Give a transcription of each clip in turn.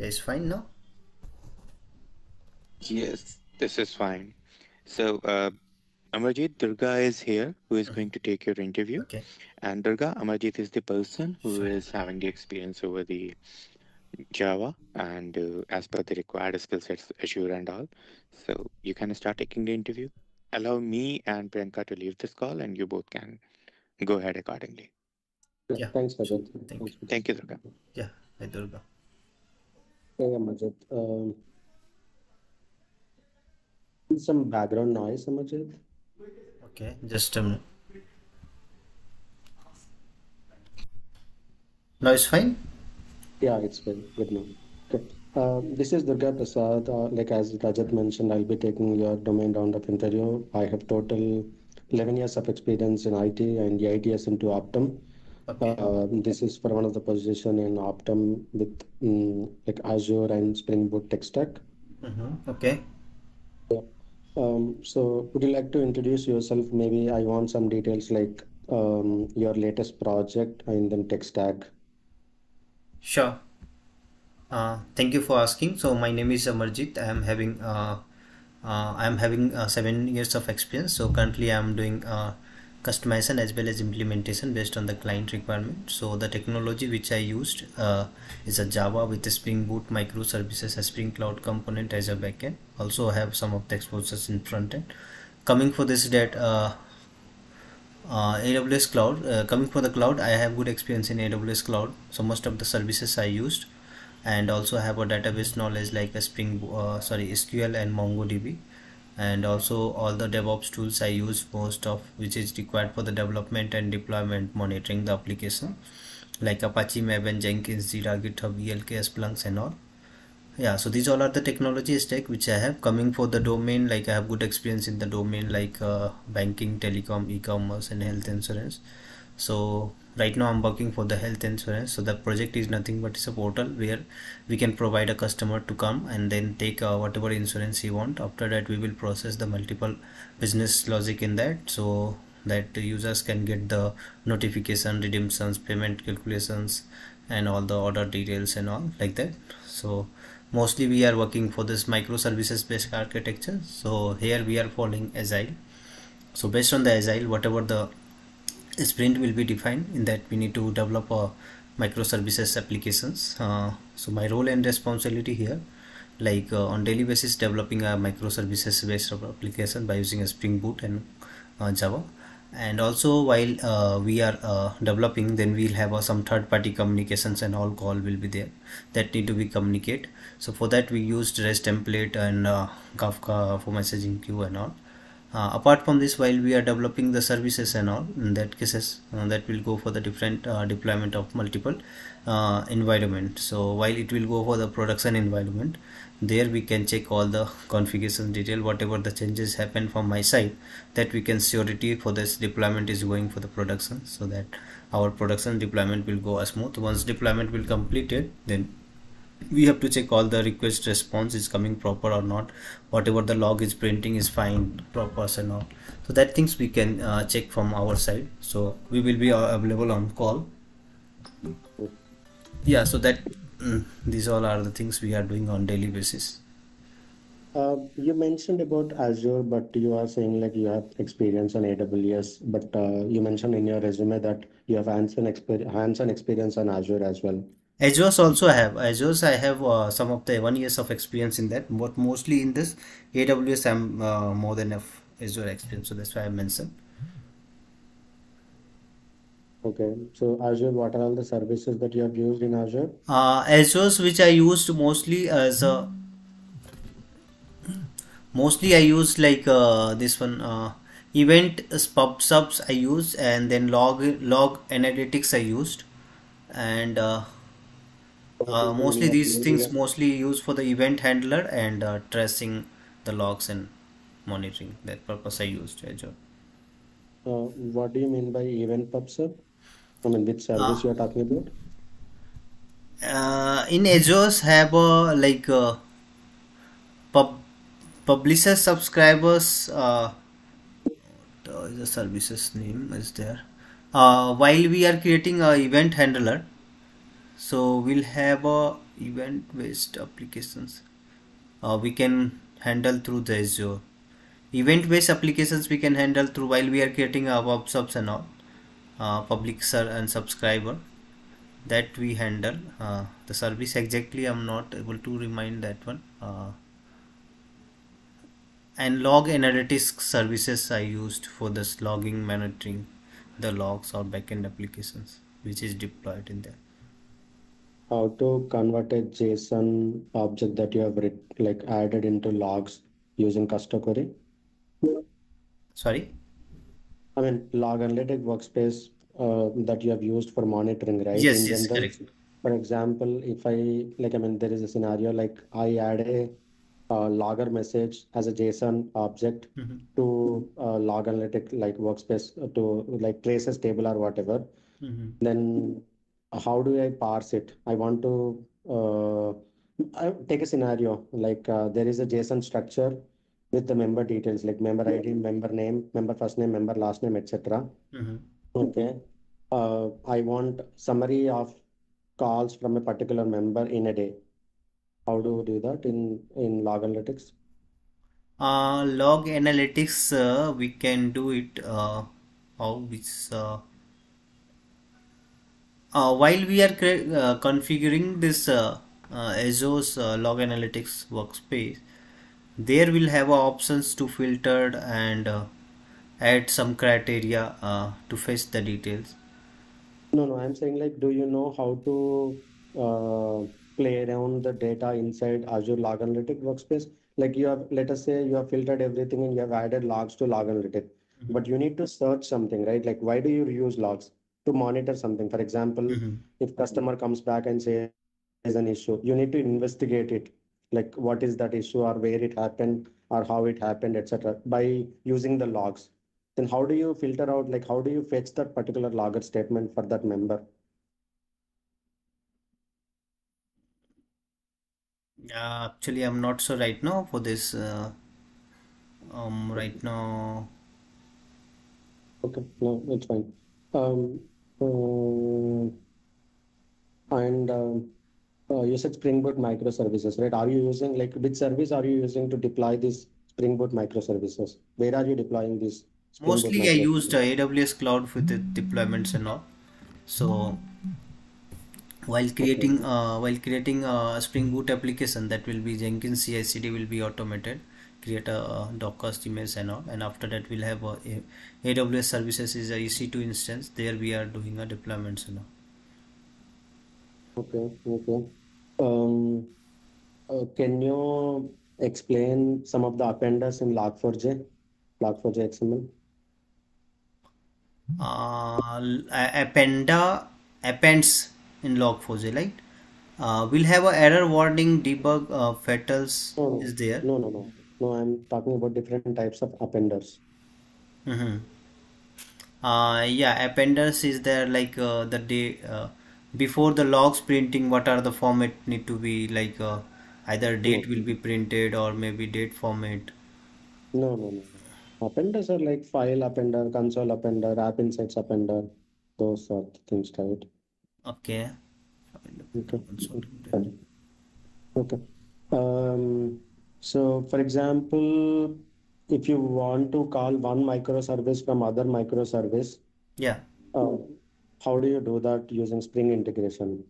Yeah, it's fine now. Yes, this is fine. So, uh, Amarjit, Durga is here, who is going to take your interview. Okay. And Durga, Amarjit is the person who Fine. is having the experience over the Java and uh, as per the required skill sets, Azure and all. So you can start taking the interview. Allow me and Priyanka to leave this call, and you both can go ahead accordingly. Yeah. Thanks, Rajat. Thank Thanks for Thank you, Durga. Yeah, hi Durga. Hey, Amarjit. Um, some background noise, Amarjit. Okay, just a minute. Now it's fine. Yeah, it's fine. good now. Okay. Um, this is Durga Prasad. Uh, like as Rajat mentioned, I'll be taking your domain round of interview. I have total 11 years of experience in IT and the IT is into Optum. Okay. Uh, this is for one of the position in Optum with mm, like Azure and Spring Boot tech stack. Mm-hmm. Okay. Um, so would you like to introduce yourself? Maybe I want some details like um, your latest project and then tech stack. Sure. Uh, thank you for asking. So my name is Amarjit. I am having uh, uh, I am having uh, seven years of experience. So currently I am doing uh, customization as well as implementation based on the client requirement. So the technology which I used uh, is a Java with a Spring Boot microservices, a Spring Cloud component as a backend. Also have some of the exposures in front end. Coming for this that uh, uh, AWS cloud uh, coming for the cloud I have good experience in AWS cloud so most of the services I used and also have a database knowledge like a Spring uh, sorry SQL and MongoDB and also all the DevOps tools I use most of which is required for the development and deployment monitoring the application like Apache Maven Jenkins Jira GitHub ELK Splunk and all. Yeah so these all are the technology stack which i have. Coming for the domain like i have good experience in the domain like uh, banking telecom e-commerce and health insurance. So right now i'm working for the health insurance. So the project is nothing but it's a portal where we can provide a customer to come and then take uh, whatever insurance he want. After that we will process the multiple business logic in that. So that the users can get the notification redemptions payment calculations and all the order details and all like that. So mostly we are working for this microservices based architecture. So here we are following agile. So based on the agile whatever the sprint will be defined in that we need to develop a microservices applications. Uh, so my role and responsibility here like uh, on daily basis developing a microservices based application by using a spring boot and uh, java. And also while uh, we are uh, developing then we'll have uh, some third party communications and all call will be there that need to be communicate. So for that we used rest template and kafka for messaging queue and all uh, apart from this while we are developing the services and all in that cases uh, that will go for the different uh, deployment of multiple uh, environment. So while it will go for the production environment there we can check all the configuration detail whatever the changes happen from my side that we can surety for this deployment is going for the production so that our production deployment will go as smooth. Once deployment will completed then we have to check all the request response is coming proper or not. Whatever the log is printing is fine proper or not so that things we can uh, check from our side. So we will be uh, available on call. Yeah so that mm, these all are the things we are doing on daily basis. Uh, you mentioned about Azure, but you are saying like you have experience on AWS, but uh, you mentioned in your resume that you have hands-on exper hands-on experience on Azure as well. Azure also I have Azure I have uh, some of the one years of experience in that but mostly in this AWS I'm uh, more than enough Azure experience so that's why I mentioned Okay, so Azure, what are all the services that you have used in Azure? uh, Azure which I used mostly as a mostly I used like uh, this one uh, event pub subs I used and then log log analytics I used and uh, uh, mostly these things mostly used for the event handler and uh, tracing the logs and monitoring that purpose I used Azure Uh, what do you mean by event PubSub? I mean, which service you are talking about? uh, in Azure have a like uh, pub publisher subscribers uh, what is the services name is there uh, while we are creating a event handler so we'll have a event based applications. Uh, we can handle through the Azure. Event based applications we can handle through while we are creating our web and all uh, publisher and subscriber. That we handle uh, the service. Exactly I'm not able to remind that one. Uh, and log analytics services I used for this logging monitoring the logs or backend applications which is deployed in there how to convert a JSON object that you have like added into logs using custom query sorry I mean log analytic workspace uh, that you have used for monitoring, right? yes In yes general, correct for example, if I like, I mean, there is a scenario like I add a uh, logger message as a JSON object Mhm. to uh, log analytic like workspace uh, to like traces table or whatever. Mhm. Then how do I parse it? I want to uh, take a scenario like uh, there is a JSON structure with the member details like member ID, member name, member first name, member last name, etc. Mhm. Okay. Uh, I want summary of calls from a particular member in a day. How do you do that in in log analytics? Uh, log analytics, uh, we can do it uh, how which uh, while we are uh, configuring this uh, uh, Azure's uh, log analytics workspace, there will have uh, options to filter and uh, add some criteria uh, to fetch the details. No, no, I'm saying like, do you know how to uh, play around the data inside Azure Log Analytics workspace? Like you have, let us say you have filtered everything and you have added logs to Log Analytics, but you need to search something, right? Like why do you use logs? To monitor something. For example, Mhm. if customer comes back and says there's an issue, you need to investigate it. Like what is that issue or where it happened or how it happened, etc. by using the logs. Then how do you filter out, like how do you fetch that particular logger statement for that member? Uh, actually, I'm not sure right now for this. Uh, um, right now. Okay, no, it's fine. Um, and um, uh, you said Spring Boot microservices, right? Are you using like which service are you using to deploy these Spring Boot microservices? Where are you deploying these Spring Mostly I used uh. AWS Cloud for the deployments and all. So while creating uh, while creating a Spring Boot application, that will be Jenkins CI/CD will be automated. Create a, uh Docker image and all, and after that we'll have a, a AWS services is a EC2 instance. There we are doing a deployments and all. Okay, okay. Um, uh, can you explain some of the appenders in Log4j, Log4j XML? uh, a- appenda appends in log4j right uh, we'll have a error warning debug uh, fatals No, is there no, no, no, no. I'm talking about different types of appenders. mm-hmm. uh, yeah appenders is there like uh, the day uh, before the logs printing what are the format need to be like uh, either date will be printed or maybe date format no, no, no. Appenders are like file appender, console appender, app insights appender, those are of things, right? okay Okay, Okay. Um, so for example, if you want to call one microservice from other microservice, yeah uh, how do you do that using Spring integration?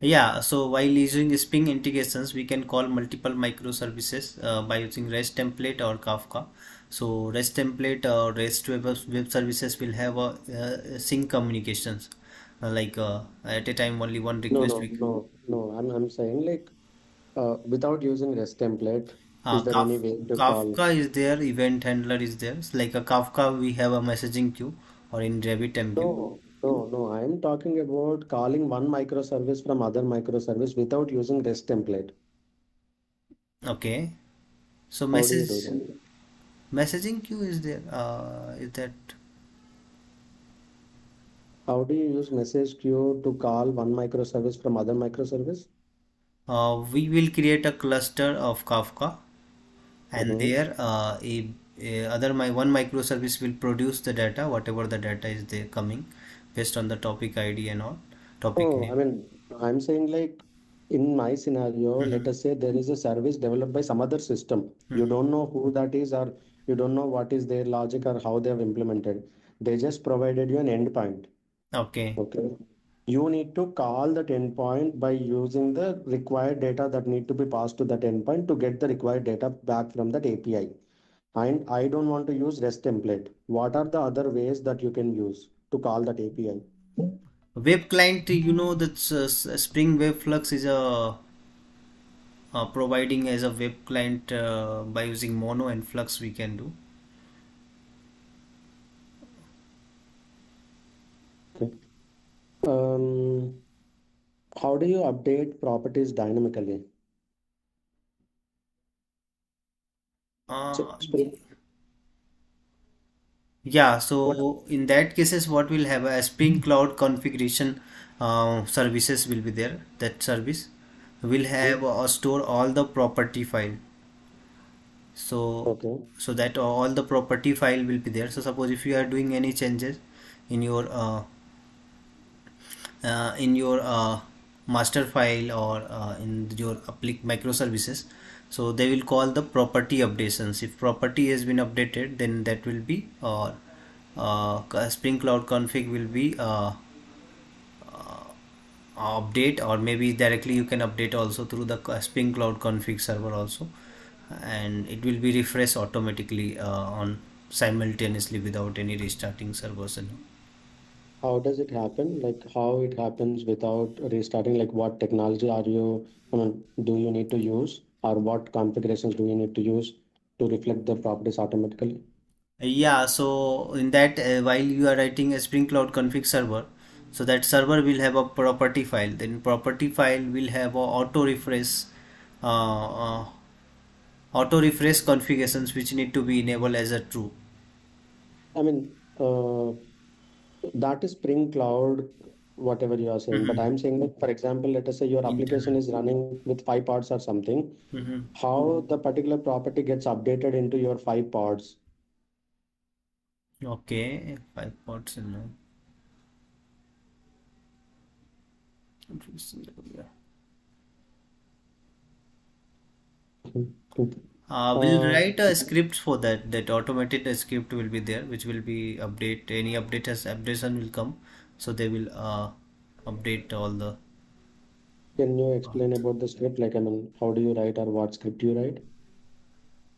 Yeah, so while using Spring integrations, we can call multiple microservices uh, by using REST template or Kafka. So REST template or REST web, web services will have a, uh, sync communications. Uh, like uh, at a time only one request no, we no, no. I'm I'm saying like uh, without using REST template, uh, is there Kaf any way to call? Kafka is there, event handler is there. It's like a Kafka, we have a messaging queue or in RabbitMQ. No, no, no. I'm talking about calling one microservice from other microservice without using REST template. Okay, so How do you do message messaging queue is there. Uh, is that How do you use message queue to call one microservice from other microservice? Uh, we will create a cluster of Kafka and Mm-hmm. there uh, a, a other my one microservice will produce the data whatever the data is there coming based on the topic id and all topic Oh, I mean, I'm saying like in my scenario, let Mm-hmm. us say there is a service developed by some other system. You Mm-hmm. don't know who that is, or you don't know what is their logic or how they have implemented. They just provided you an endpoint. Okay. Okay. You need to call that endpoint by using the required data that need to be passed to that endpoint to get the required data back from that API. And I don't want to use REST template. What are the other ways that you can use to call that API? Web client, you know that uh, Spring Web Flux is a uh, providing as a web client uh, by using Mono and Flux we can do. Um, how do you update properties dynamically? So, Uh, Spring, yeah, so in that cases, what will have a Spring Cloud configuration uh, services will be there. That service will have uh, store all the property file. So Okay. so that all the property file will be there. So suppose if you are doing any changes in your uh, in your uh, master file or uh, in your microservices. So they will call the property updations. If property has been updated then that will be or uh, uh, spring cloud config will be uh, update or maybe directly you can update also through the spring cloud config server also. And it will be refreshed automatically uh, on simultaneously without any restarting servers and How does it happen? Like how it happens without restarting? Like what technology are you, I mean, do you need to use, or what configurations do you need to use to reflect the properties automatically? Yeah, so in that, uh, while you are writing a Spring Cloud config server, so that server will have a property file. Then property file will have a auto refresh, uh, uh, auto refresh configurations which need to be enabled as a true. I mean, uh, that is Spring Cloud, whatever you are saying. But Mm-hmm. I'm saying that, for example, let us say your application is running with five pods or something. Mm-hmm. How the particular property gets updated into your five pods? Okay, five pods in now. Yeah. Mhm. Uh, we'll Uh, write a script for that. That automated script will be there, which will be update. Any update as updation will come, so they will uh, update all the. can you explain about the script? Like, I mean, how do you write or what script you write?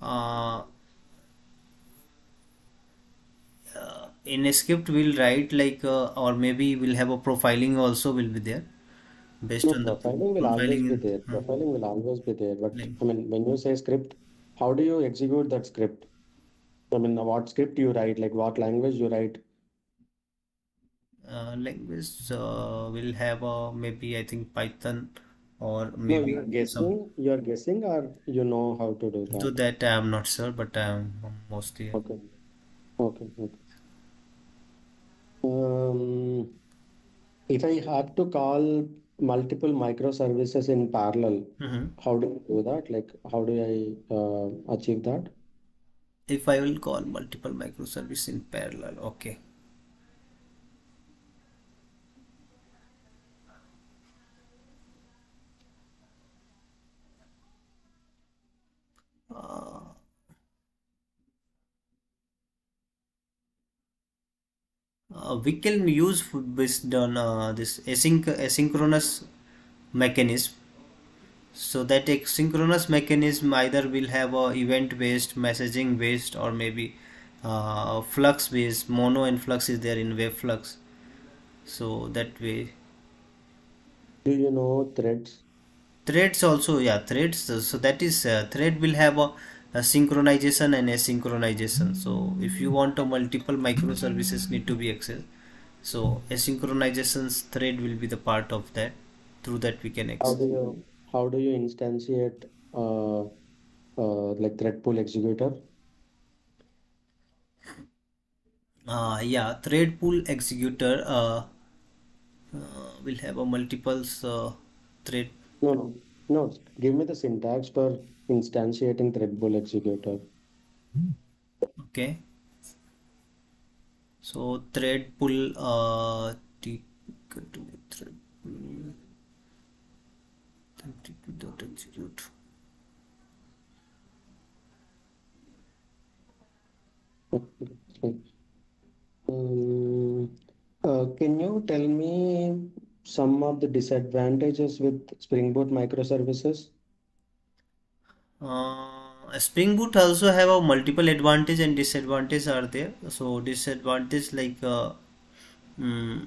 Uh, uh, in a script, we'll write like, uh, or maybe we'll have a profiling also will be there based No, on the profiling will always profiling. be there. Hmm. Profiling will always be there. But like I mean, when you say script, how do you execute that script? I mean, what script you write? Like, what language you write? uh, language uh, will have a maybe I think Python or No, maybe you're some. guessing. You're guessing, or you know how to do that. To that. that I am not sure, but I am mostly. Okay. Okay. Okay. Um, if I have to call multiple microservices in parallel, Mhm. how do you do that? Like, how do I uh, achieve that? If I will call multiple microservice in parallel, okay. We can use based on uh, this async asynchronous mechanism. So that asynchronous mechanism either will have a event based, messaging based, or maybe uh, flux based. Mono and flux is there in web flux. So that way, Do you know threads? threads also, yeah, threads. uh, So that is uh, thread will have a synchronization and asynchronization. So if you want a multiple microservices need to be accessed. So asynchronizations thread will be the part of that. Through that we can access. How do you how do you instantiate uh, uh, like thread pool executor? Uh, yeah, thread pool executor uh, uh, will have a multiples uh, thread. No, no, no. Give me the syntax for instantiating thread pool executor. Okay. So thread pool uh thread execute. Um, uh, can you tell me some of the disadvantages with Spring Boot microservices? Uh, Spring Boot also have a multiple advantage and disadvantage are there. So disadvantage like uh, mm,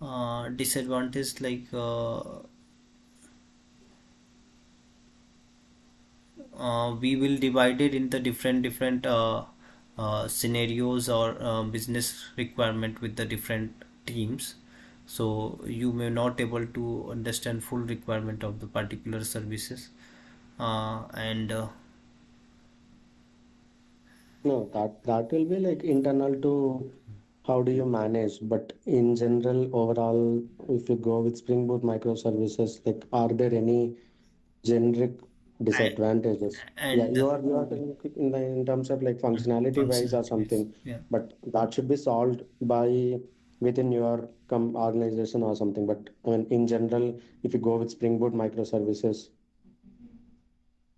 uh, disadvantage like uh, uh, we will divide it into different different uh, scenarios or uh, business requirement with the different teams. So you may not able to understand full requirement of the particular services uh, and uh, No, that that will be like internal to how do you manage, but in general, overall, if you go with Spring Boot microservices, like are there any generic and, disadvantages? Yeah, you are you are in the in terms of like functionality wise or something, yeah but that should be solved by within your com organization or something. But I mean, in general, if you go with Spring Boot microservices,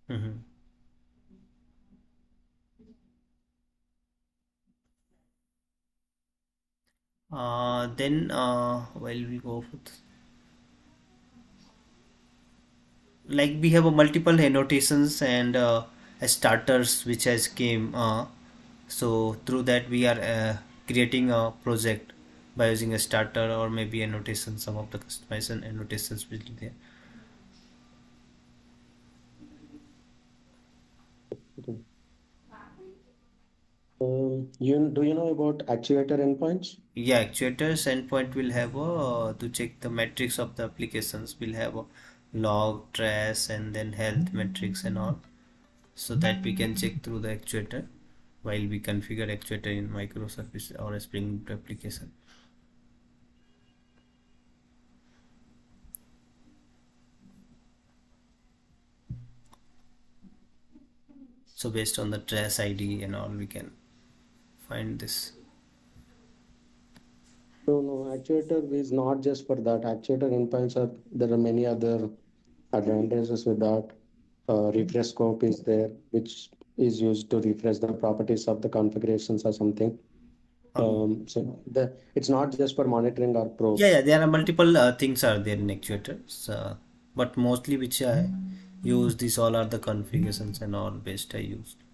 hmm uh, then uh, while we go for th- like we have a multiple annotations and uh, starters which has came uh, so through that we are uh, creating a project by using a starter or maybe annotation some of the customization annotations will be there um, you do you know about actuator endpoints? yeah actuators endpoint will have a uh, to check the metrics of the applications will have a log trace and then health metrics and all so that we can check through the actuator while we configure actuator in microservice or a Spring application. So based on the trace ID and all, we can find this. No, no, actuator is not just for that. Actuator endpoints are there are many other advantages with that. Uh, refresh scope is there, which is used to refresh the properties of the configurations or something. Um, Um, so the it's not just for monitoring or yeah, yeah, there are multiple uh, things are there in actuators, uh, but mostly which I use, these all are the configurations and all based I used.